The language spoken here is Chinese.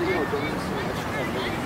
我跟你说，你去看美女，